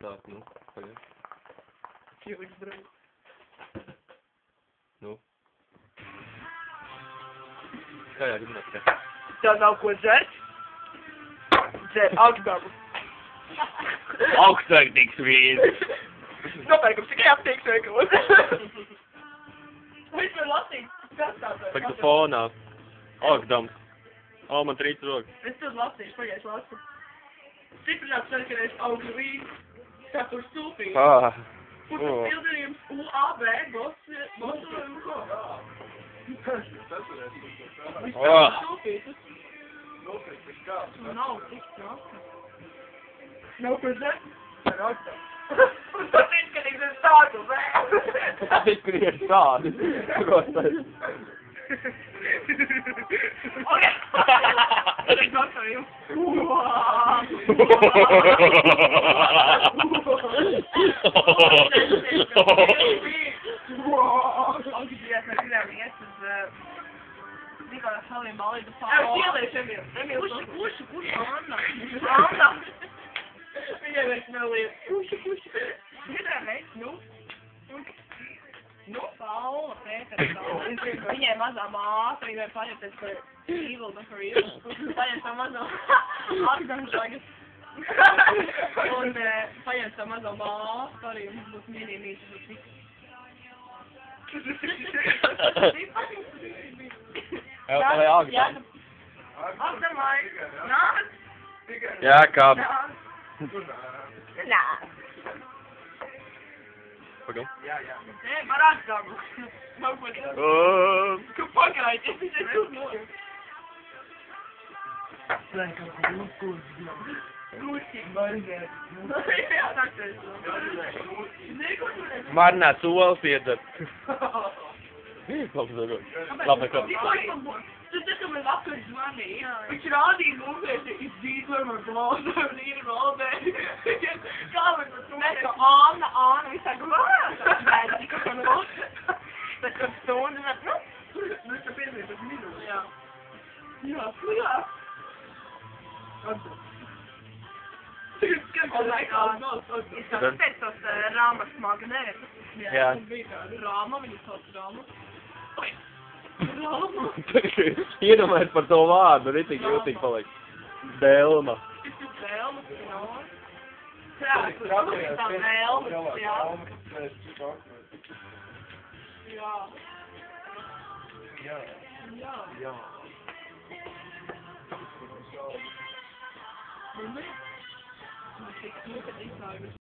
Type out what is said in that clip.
Tak, nu, pagaid. Ieliks drēbes. Nu. Kā jā, zināt, ka. Tev nav ko dzert? Dzer augstdarbu. Augstāk tiks vīri. Nopērkam tikai aptieks veikalos. Viņš var lasīt. Kas tā tā? Pēc fonā. Augstdams. O, man trīc rokas. Es tad lasīšu, pagaidu lasu. Stiprināt sarkanais augļu vīns. Kā tur stūpīgi. Ah. Kurš o. pildījums UAB balsojumu ko? Oh. Stūpīgs. Nav tik traki. Nav ko dzert? Ar augstu. Tas ir, ka viņš ir tādu, vē. Viņš ir tādi. Rostais. Ok. Tas ir balsojums. Kurš, kurš, kurš, Anna? Anna. Viņai vairs nav lietas. Kurš, kurš? Viņai vairs, nu? Nu? Paula, Pēters, Viņai mazā māsa, viņai paņemties par evil, bet par evil. Paņem savu mazo atgamšagas. Hardgangsteige. Und äh, feiern Sommer, Sommer. Sorry, muss mir nehmen, ich. Ja, ja. Na. Okay. Ja, ja. Nee, maar dat is dan. Is het Nē, ko tu redzi? Marināts olas iedzert. Labi, labi. Labi. Tas tā kā man vakar zvanīja. Viņš rādīja mūzieti, es dzīvoju ar blāzu, un ir valdē. Kā man tas kā Anna, Anna, visā gulā. Tas kā man valdē. Tas kā stundu, nu. Nu, tas pirmie, tas minūtes. Jā. Jā, nu jā. Tāpēc tos uh, rāmas magnētus. Jā. Tas rāma, viņa sauc rāma. Rāma. Iedomājies par to vārdu, ritīgi jūtīgi paliek. Delma. Vēlmes, jā. Jā, tas ir tā vēlmes, jā. Jā. Jā. Jā. Nu, ne. Nu, tik, nu, kad izsākas.